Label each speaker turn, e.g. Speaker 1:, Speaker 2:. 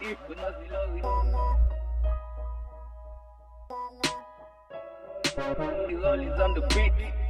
Speaker 1: it, love on the beat.